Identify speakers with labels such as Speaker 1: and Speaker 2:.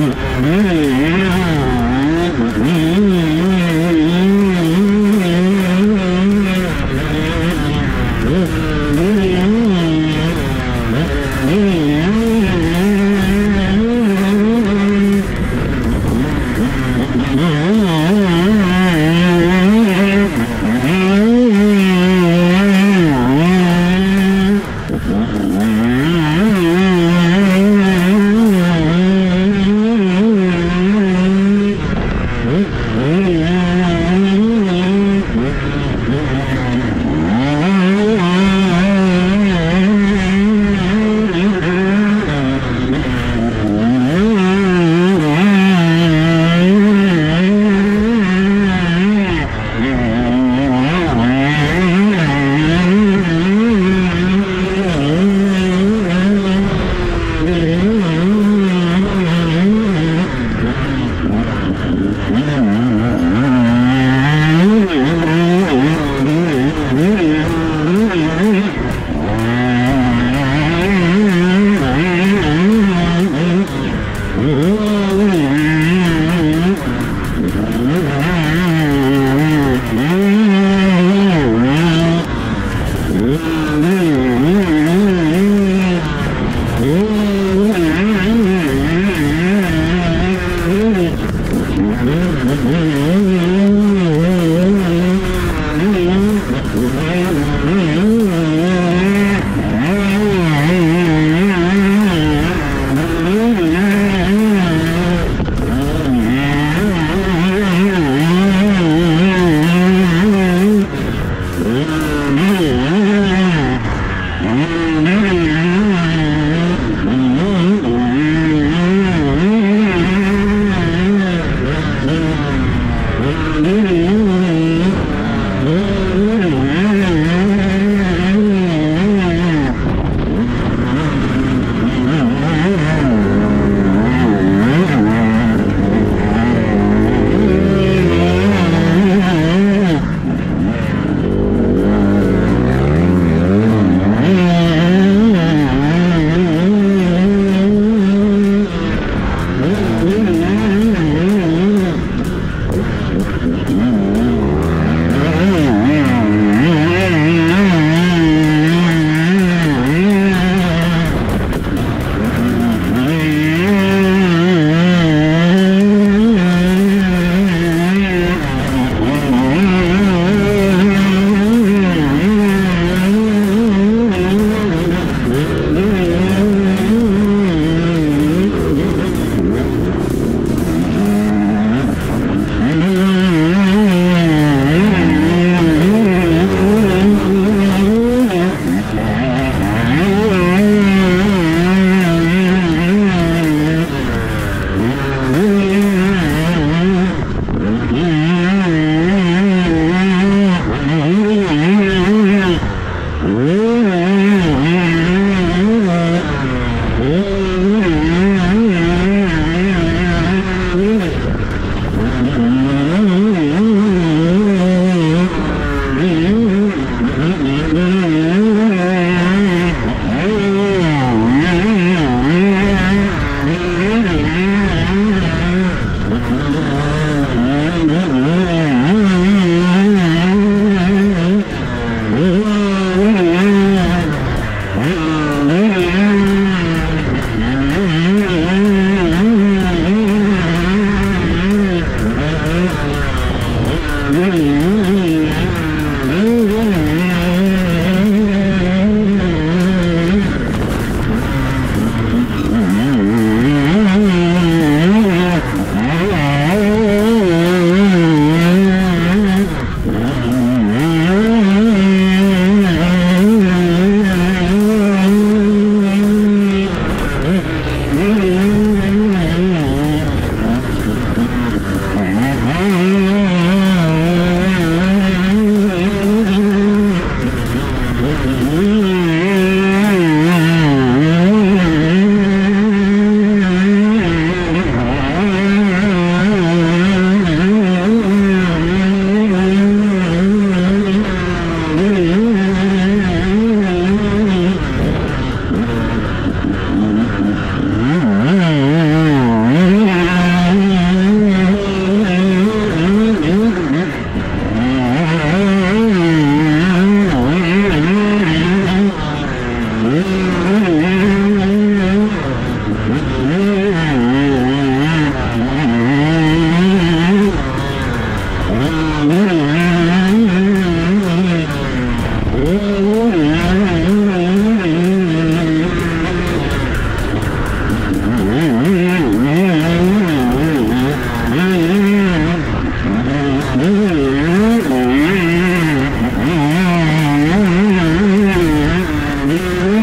Speaker 1: 음, 음, 음. Uhum.